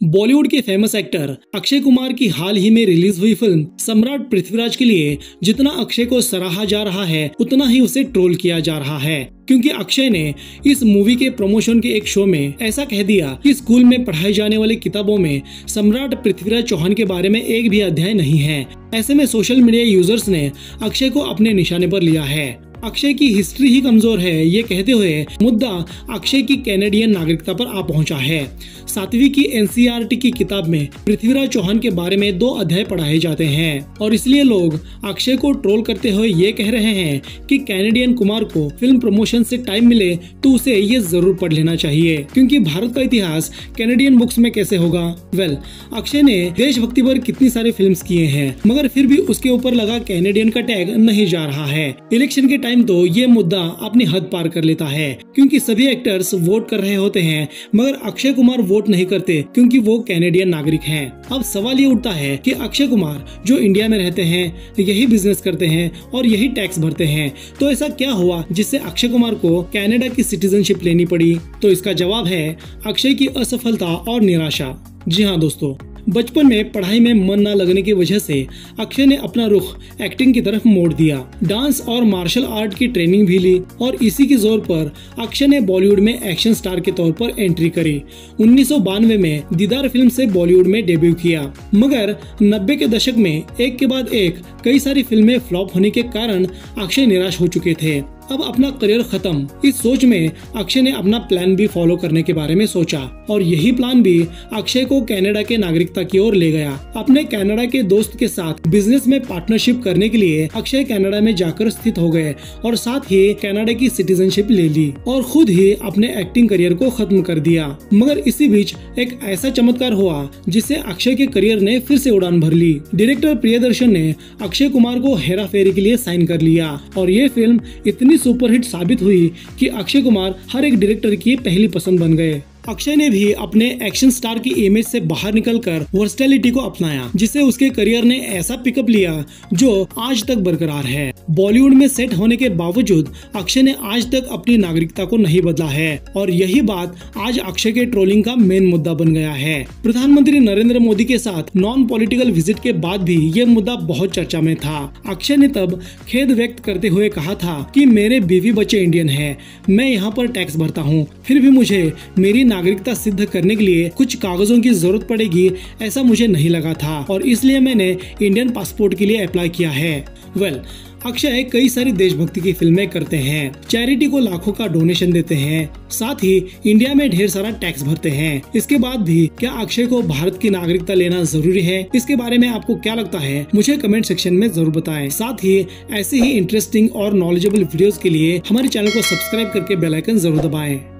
बॉलीवुड के famous actor Akshay Kumar की हाल ही में रिलीज़ हुई फ़िल्म सम्राट पृथ्वीराज के लिए जितना अक्षय को सराहा जा रहा है, उतना ही उसे ट्रोल किया जा रहा है। क्योंकि अक्षय ने इस मूवी के प्रमोशन के एक शो में ऐसा कह दिया कि स्कूल में पढ़ाई जाने वाली किताबों में सम्राट पृथ्वीराज चौहान के बारे में एक भी अध्याय नहीं है। ऐसे में सोशल मीडिया यूज़र्स ने अक्षय को अपने निशाने पर लिया है। अक्षय की हिस्ट्री ही कमज़ोर है ये कहते हुए मुद्दा अक्षय की कैनेडियन नागरिकता पर आ पहुँचा है। सातवीं की एनसीईआरटी की किताब में पृथ्वीराज चौहान के बारे में दो अध्याय पढ़ाए जाते हैं और इसलिए लोग अक्षय को ट्रोल करते हुए ये कह रहे हैं कि कैनेडियन कुमार को फ़िल्म प्रमोशन से टाइम मिले तो उसे ये ज़रूर पढ़ लेना चाहिए क्योंकि भारत का इतिहास कैनेडियन बुक्स में कैसे होगा? वेल well, अक्षय ने देशभक्ति पर कितनी सारी फ़िल्म किए हैं मगर फिर भी उसके ऊपर लगा कैनेडियन का टैग नहीं जा रहा है। इलेक्शन के टाइम तो ये मुद्दा अपनी हद पार कर लेता है, क्योंकि सभी एक्टर्स वोट कर रहे होते हैं, मगर अक्षय कुमार वोट नहीं करते, क्योंकि वो कैनेडियन नागरिक हैं। अब सवाल ये उठता है कि अक्षय कुमार जो इंडिया में रहते हैं, यही बिज़नेस करते हैं और यही टैक्स भरते हैं तो ऐसा क्या हुआ जिससे अक्षय कुमार को कैनेडा की सिटीजनशिप लेनी पड़ी? तो इसका जवाब है अक्षय की असफलता और निराशा। जी हाँ दोस्तों। बचपन में पढ़ाई में मन न लगने की वजह से अक्षय ने अपना रुख एक्टिंग की तरफ़ मोड़ दिया। डांस और मार्शल आर्ट की ट्रेनिंग भी ली और इसी के ज़ोर पर अक्षय ने बॉलीवुड में एक्शन स्टार के तौर पर एंट्री करी। उन्नीस सौ बानवे में दीदार फ़िल्म से बॉलीवुड में डेब्यू किया। मगर नब्बे के दशक में एक के बाद एक कई सारी फ़िल्में फ्लॉप होने के कारण अक्षय निराश हो चुके थे। अब अपना करियर खत्म। इस सोच में अक्षय ने अपना प्लान भी फॉलो करने के बारे में सोचा और यही प्लान भी अक्षय को कनाडा के नागरिकता की ओर ले गया। अपने कनाडा के दोस्त के साथ बिज़नेस में पार्टनरशिप करने के लिए अक्षय कनाडा में जाकर स्थित हो गए और साथ ही कनाडा की सिटीजनशिप ले ली और खुद ही अपने एक्टिंग करियर को खत्म कर दिया। मगर इसी बीच एक ऐसा चमत्कार हुआ जिससे अक्षय के करियर ने फिर से उड़ान भर ली। डायरेक्टर प्रियदर्शन ने अक्षय कुमार को हेरा फेरी के लिए साइन कर लिया और ये फ़िल्म इतनी सुपरहिट साबित हुई कि अक्षय कुमार हर एक डायरेक्टर की पहली पसंद बन गए। अक्षय ने भी अपने एक्शन स्टार की इमेज से बाहर निकलकर वर्सटैलिटी को अपनाया, जिससे उसके करियर ने ऐसा पिकअप लिया जो आज तक बरकरार है। बॉलीवुड में सेट होने के बावजूद अक्षय ने आज तक अपनी नागरिकता को नहीं बदला है और यही बात आज अक्षय के ट्रोलिंग का मेन मुद्दा बन गया है। प्रधानमंत्री नरेंद्र मोदी के साथ नॉन पॉलिटिकल विज़िट के बाद भी ये मुद्दा बहुत चर्चा में था। अक्षय ने तब खेद व्यक्त करते हुए कहा था कि मेरे बीवी बच्चे इंडियन हैं, मैं यहाँ पर टैक्स भरता हूँ, फिर भी मुझे मेरी नागरिकता सिद्ध करने के लिए कुछ कागजों की ज़रूरत पड़ेगी, ऐसा मुझे नहीं लगा था और इसलिए मैंने इंडियन पासपोर्ट के लिए अप्लाई किया है। वेल अक्षय कई सारी देशभक्ति की फ़िल्में करते हैं चैरिटी को लाखों का डोनेशन देते हैं, साथ ही इंडिया में ढेर सारा टैक्स भरते हैं। इसके बाद भी क्या अक्षय को भारत की नागरिकता लेना ज़रूरी है? इसके बारे में आपको क्या लगता है? मुझे कमेंट सेक्शन में ज़रूर बताएँ। साथ ही ऐसे ही इंटरेस्टिंग और नॉलेजेबल वीडियोस के लिए हमारे चैनल को सब्सक्राइब करके बेलाइकन ज़रूर दबाएँ।